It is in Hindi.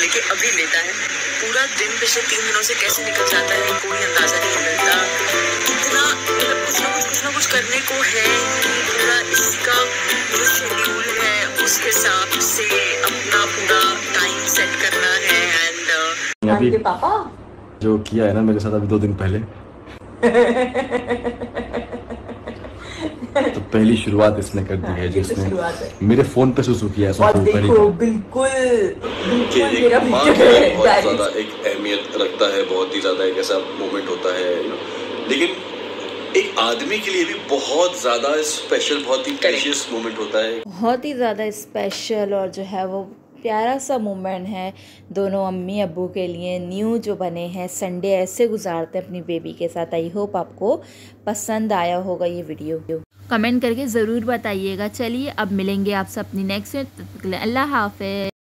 लेके अभी लेता है। पूरा दिन पिछले तीन दिनों से कैसे निकल जाता है कोई अंदाज़ा नहीं मिलता। इतना मतलब कुछ ना कुछ कुछ ना कुछ करने को है। कि पूरा इसका जो शेड्यूल है उस हिसाब से अपना पूरा टाइम सेट करना है एंड पापा? जो किया है ना मेरे साथ अभी दो दिन पहले। तो पहली शुरुआत इसने कर दी है तो जिसने मेरे फ़ोन पे सुसु किया है और देखो बिल्कुल मेरा है है बहुत ज़्यादा एक अहमियत रखता है बहुत ही ज़्यादा एक ऐसा मोमेंट होता है लेकिन एक आदमी के लिए भी बहुत ज़्यादा स्पेशल बहुत ही प्रेशियस मोमेंट होता है। बहुत ही ज़्यादा स्पेशल और जो है वो प्यारा सा मोमेंट है दोनों अम्मी अबू के लिए न्यू जो बने हैं संडे ऐसे गुजारते हैं अपनी बेबी के साथ। आई होप आपको पसंद आया होगा ये वीडियो कमेंट करके ज़रूर बताइएगा। चलिए, अब मिलेंगे आपसे अपनी नेक्स्ट अल्लाह हाफिज़।